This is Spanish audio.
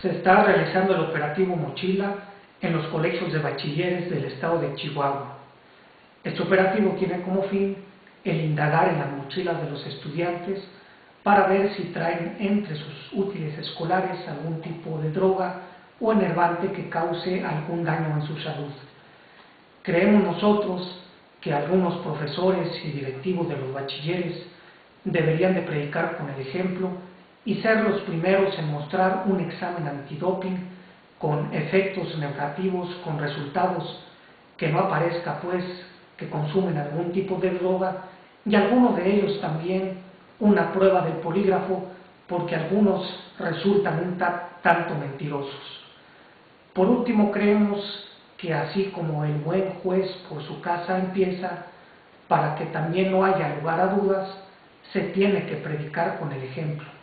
se está realizando el operativo Mochila en los colegios de bachilleres del estado de Chihuahua. Este operativo tiene como fin el indagar en las mochilas de los estudiantes para ver si traen entre sus útiles escolares algún tipo de droga o enervante que cause algún daño en su salud. Creemos nosotros que algunos profesores y directivos de los bachilleres deberían de predicar con el ejemplo y ser los primeros en mostrar un examen antidoping con efectos negativos, con resultados que no aparezca pues que consumen algún tipo de droga y algunos de ellos también una prueba del polígrafo porque algunos resultan un tanto mentirosos. Por último, creemos que así como el buen juez por su casa empieza, para que también no haya lugar a dudas, se tiene que predicar con el ejemplo.